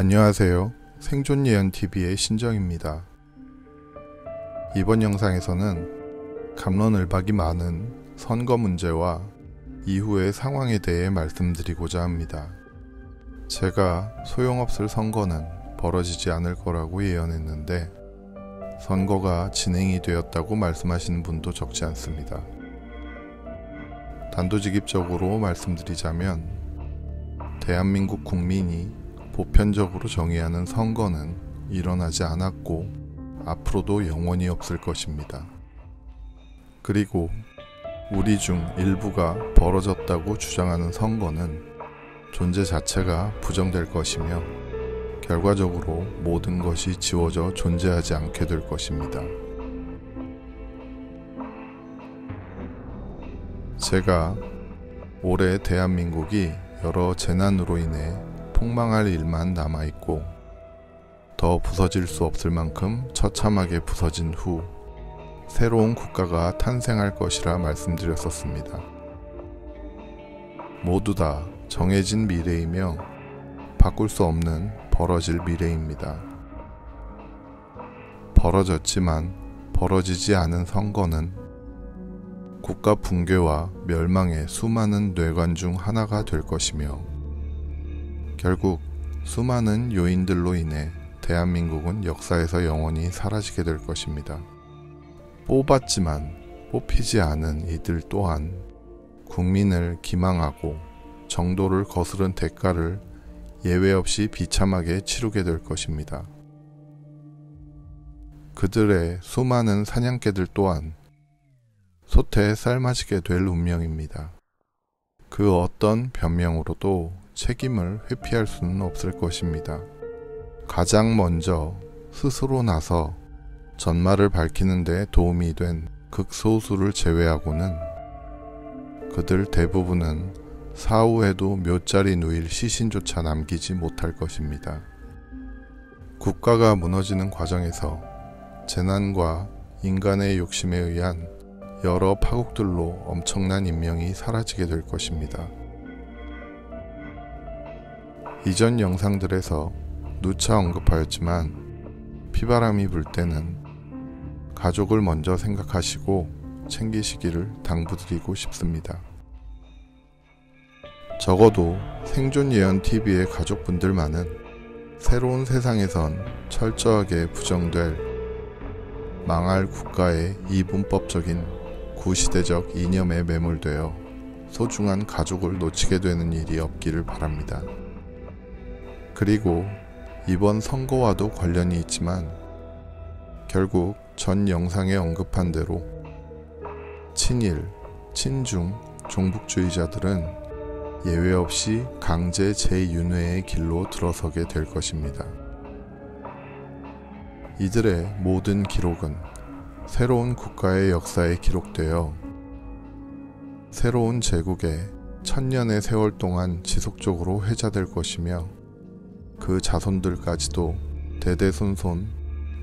안녕하세요. 생존 예언TV의 신정입니다. 이번 영상에서는 감론을박이 많은 선거 문제와 이후의 상황에 대해 말씀드리고자 합니다. 제가 소용없을 선거는 벌어지지 않을 거라고 예언했는데 선거가 진행이 되었다고 말씀하시는 분도 적지 않습니다. 단도직입적으로 말씀드리자면 대한민국 국민이 보편적으로 정의하는 선거는 일어나지 않았고 앞으로도 영원히 없을 것입니다. 그리고 우리 중 일부가 벌어졌다고 주장하는 선거는 존재 자체가 부정될 것이며 결과적으로 모든 것이 지워져 존재하지 않게 될 것입니다. 제가 올해 대한민국이 여러 재난으로 인해 폭망할 일만 남아있고 더 부서질 수 없을 만큼 처참하게 부서진 후 새로운 국가가 탄생할 것이라 말씀드렸었습니다. 모두 다 정해진 미래이며 바꿀 수 없는 벌어질 미래입니다. 벌어졌지만 벌어지지 않은 선거는 국가 붕괴와 멸망의 수많은 뇌관 중 하나가 될 것이며 결국 수많은 요인들로 인해 대한민국은 역사에서 영원히 사라지게 될 것입니다. 뽑았지만 뽑히지 않은 이들 또한 국민을 기망하고 정도를 거스른 대가를 예외 없이 비참하게 치르게 될 것입니다. 그들의 수많은 사냥개들 또한 소태에 삶아지게 될 운명입니다. 그 어떤 변명으로도 책임을 회피할 수는 없을 것입니다. 가장 먼저 스스로 나서 전말을 밝히는 데 도움이 된 극소수를 제외하고는 그들 대부분은 사후에도 묘자리 누일 시신조차 남기지 못할 것입니다. 국가가 무너지는 과정에서 재난과 인간의 욕심에 의한 여러 파국들로 엄청난 인명이 사라지게 될 것입니다. 이전 영상들에서 누차 언급하였지만 피바람이 불 때는 가족을 먼저 생각하시고 챙기시기를 당부드리고 싶습니다. 적어도 생존 예언 TV의 가족분들만은 새로운 세상에선 철저하게 부정될 망할 국가의 이분법적인 구시대적 이념에 매몰되어 소중한 가족을 놓치게 되는 일이 없기를 바랍니다. 그리고 이번 선거와도 관련이 있지만 결국 전 영상에 언급한 대로 친일, 친중, 종북주의자들은 예외 없이 강제 재윤회의 길로 들어서게 될 것입니다. 이들의 모든 기록은 새로운 국가의 역사에 기록되어 새로운 제국의 천년의 세월 동안 지속적으로 회자될 것이며 그 자손들까지도 대대손손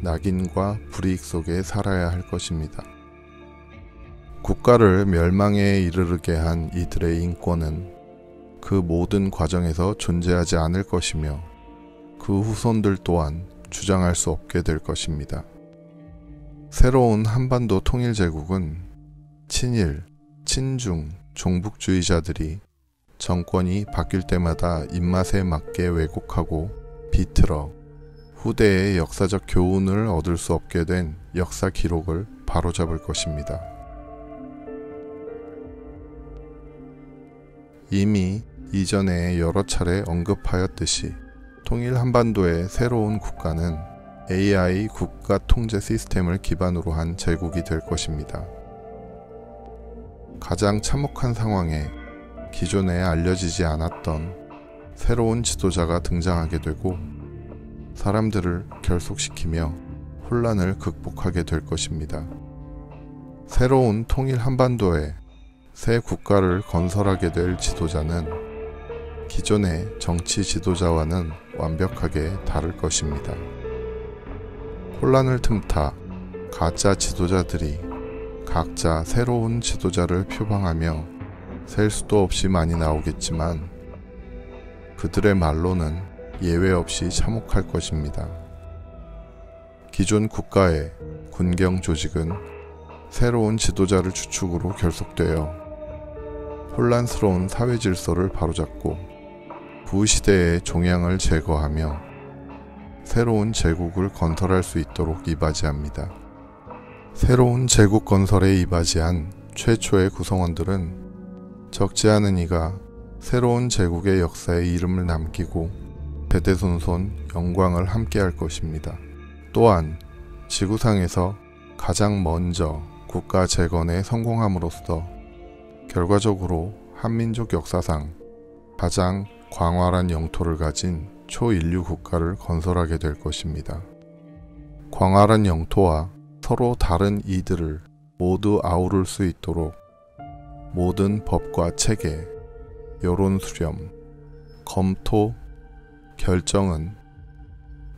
낙인과 불이익 속에 살아야 할 것입니다. 국가를 멸망에 이르르게 한 이들의 인권은 그 모든 과정에서 존재하지 않을 것이며 그 후손들 또한 주장할 수 없게 될 것입니다. 새로운 한반도 통일제국은 친일, 친중, 종북주의자들이 정권이 바뀔 때마다 입맛에 맞게 왜곡하고 비틀어 후대의 역사적 교훈을 얻을 수 없게 된 역사 기록을 바로잡을 것입니다. 이미 이전에 여러 차례 언급하였듯이 통일 한반도의 새로운 국가는 AI 국가 통제 시스템을 기반으로 한 제국이 될 것입니다. 가장 참혹한 상황에 기존에 알려지지 않았던 새로운 지도자가 등장하게 되고 사람들을 결속시키며 혼란을 극복하게 될 것입니다. 새로운 통일 한반도에 새 국가를 건설하게 될 지도자는 기존의 정치 지도자와는 완벽하게 다를 것입니다. 혼란을 틈타 가짜 지도자들이 각자 새로운 지도자를 표방하며 셀 수도 없이 많이 나오겠지만 그들의 말로는 예외 없이 참혹할 것입니다. 기존 국가의 군경 조직은 새로운 지도자를 주축으로 결속되어 혼란스러운 사회 질서를 바로잡고 구시대의 종양을 제거하며 새로운 제국을 건설할 수 있도록 이바지합니다. 새로운 제국 건설에 이바지한 최초의 구성원들은 적지 않은 이가 새로운 제국의 역사에 이름을 남기고 대대손손 영광을 함께할 것입니다. 또한 지구상에서 가장 먼저 국가 재건에 성공함으로써 결과적으로 한민족 역사상 가장 광활한 영토를 가진 초인류 국가를 건설하게 될 것입니다. 광활한 영토와 서로 다른 이들을 모두 아우를 수 있도록 모든 법과 체계, 여론 수렴, 검토, 결정은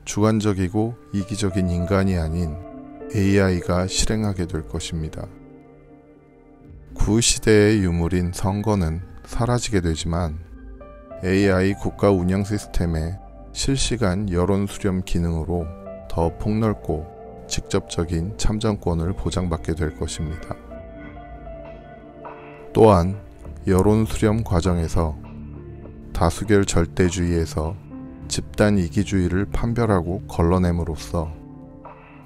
주관적이고 이기적인 인간이 아닌 AI가 실행하게 될 것입니다. 구시대의 유물인 선거는 사라지게 되지만 AI 국가 운영 시스템의 실시간 여론 수렴 기능으로 더 폭넓고 직접적인 참정권을 보장받게 될 것입니다. 또한 여론 수렴 과정에서 다수결 절대주의에서 집단 이기주의를 판별하고 걸러냄으로써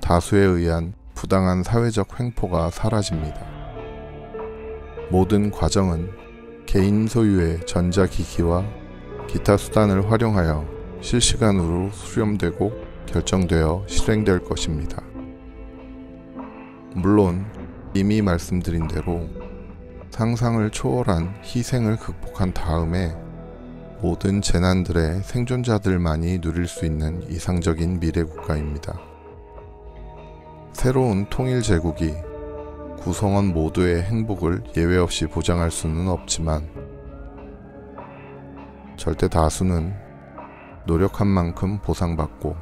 다수에 의한 부당한 사회적 횡포가 사라집니다. 모든 과정은 개인 소유의 전자기기와 기타 수단을 활용하여 실시간으로 수렴되고 결정되어 실행될 것입니다. 물론 이미 말씀드린 대로 상상을 초월한 희생을 극복한 다음에 모든 재난들의 생존자들만이 누릴 수 있는 이상적인 미래 국가입니다. 새로운 통일 제국이 구성원 모두의 행복을 예외 없이 보장할 수는 없지만 절대 다수는 노력한 만큼 보상받고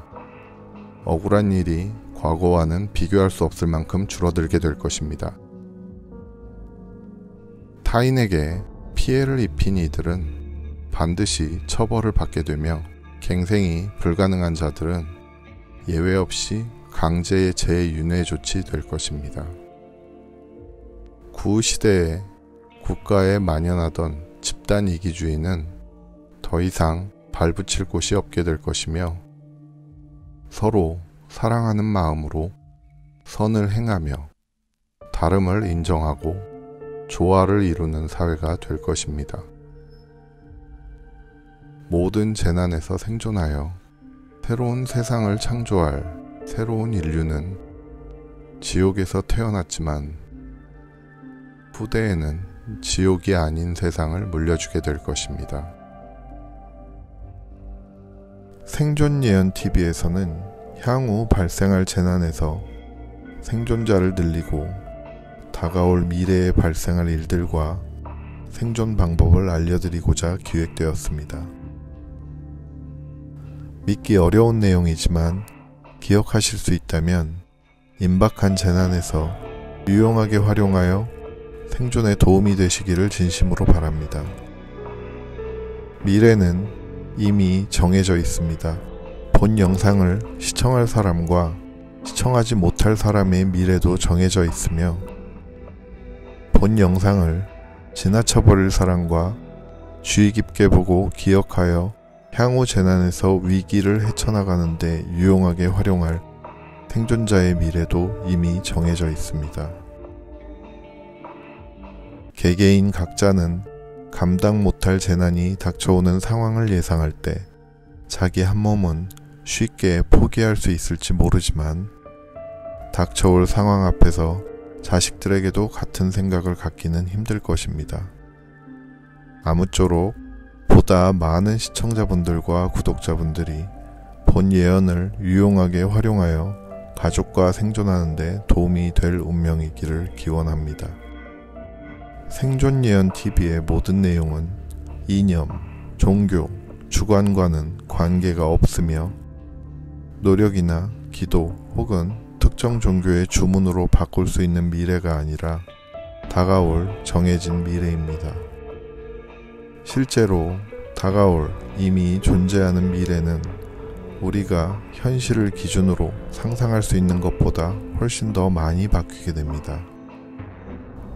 억울한 일이 과거와는 비교할 수 없을 만큼 줄어들게 될 것입니다. 타인에게 피해를 입힌 이들은 반드시 처벌을 받게 되며 갱생이 불가능한 자들은 예외 없이 강제의 재윤회 조치 될 것입니다. 구시대에 국가에 만연하던 집단 이기주의는 더 이상 발붙일 곳이 없게 될 것이며 서로 사랑하는 마음으로 선을 행하며 다름을 인정하고 조화를 이루는 사회가 될 것입니다. 모든 재난에서 생존하여 새로운 세상을 창조할 새로운 인류는 지옥에서 태어났지만 후대에는 지옥이 아닌 세상을 물려주게 될 것입니다. 생존 예언 TV에서는 향후 발생할 재난에서 생존자를 늘리고 다가올 미래에 발생할 일들과 생존 방법을 알려드리고자 기획되었습니다. 믿기 어려운 내용이지만 기억하실 수 있다면 임박한 재난에서 유용하게 활용하여 생존에 도움이 되시기를 진심으로 바랍니다. 미래는 이미 정해져 있습니다. 본 영상을 시청할 사람과 시청하지 못할 사람의 미래도 정해져 있으며 본 영상을 지나쳐버릴 사람과 주의 깊게 보고 기억하여 향후 재난에서 위기를 헤쳐나가는데 유용하게 활용할 생존자의 미래도 이미 정해져 있습니다. 개개인 각자는 감당 못할 재난이 닥쳐오는 상황을 예상할 때 자기 한 몸은 쉽게 포기할 수 있을지 모르지만 닥쳐올 상황 앞에서 자식들에게도 같은 생각을 갖기는 힘들 것입니다. 아무쪼록 보다 많은 시청자분들과 구독자분들이 본 예언을 유용하게 활용하여 가족과 생존하는데 도움이 될 운명이기를 기원합니다. 생존 예언 TV의 모든 내용은 이념, 종교, 주관과는 관계가 없으며 노력이나 기도 혹은 특정 종교의 주문으로 바꿀 수 있는 미래가 아니라 다가올 정해진 미래입니다. 실제로 다가올 이미 존재하는 미래는 우리가 현실을 기준으로 상상할 수 있는 것보다 훨씬 더 많이 바뀌게 됩니다.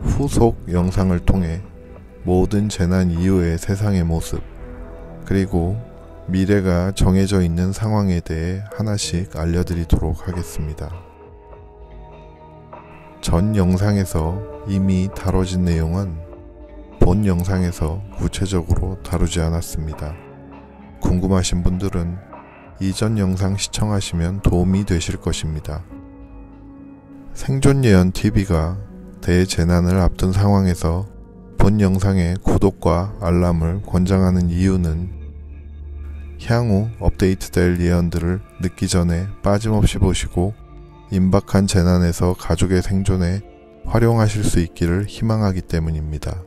후속 영상을 통해 모든 재난 이후의 세상의 모습, 그리고 미래가 정해져 있는 상황에 대해 하나씩 알려드리도록 하겠습니다. 전 영상에서 이미 다뤄진 내용은 본 영상에서 구체적으로 다루지 않았습니다. 궁금하신 분들은 이전 영상 시청하시면 도움이 되실 것입니다. 생존 예언 TV가 대재난을 앞둔 상황에서 본 영상의 구독과 알람을 권장하는 이유는 향후 업데이트될 예언들을 늦기 전에 빠짐없이 보시고 임박한 재난에서 가족의 생존에 활용하실 수 있기를 희망하기 때문입니다.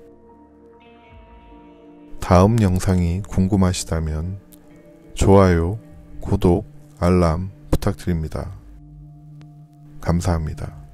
다음 영상이 궁금하시다면 좋아요, 구독, 알람 부탁드립니다. 감사합니다.